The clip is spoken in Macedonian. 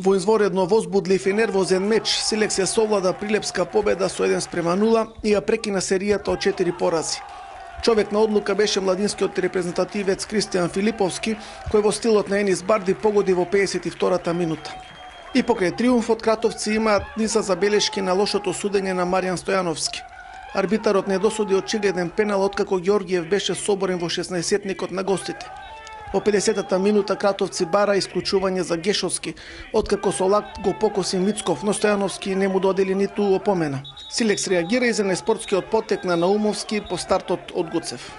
Во изворедно возбудлив и нервозен меч, Силек се совлада прилепска победа со 1 спрема 0 и ја прекина серијата од 4 порази. Човек на одлука беше младинскиот репрезентативец Кристијан Филиповски, кој во стилот на Енис Барди погоди во 52-та минута. И покрај триумфот кратовци имаат низа забелешки на лошото судење на Маријан Стојановски. Арбитарот не досуди очигледен пенал откако Георгиев беше соборен во 16-никот на гостите. Во 50-та минута Кратовци бара исклучување за Гешовски, откако со лак го покоси Мицков, но Стојановски не му додели ниту опомена. Силекс реагира и за неспортскиот потек на Наумовски по стартот од Гуцев.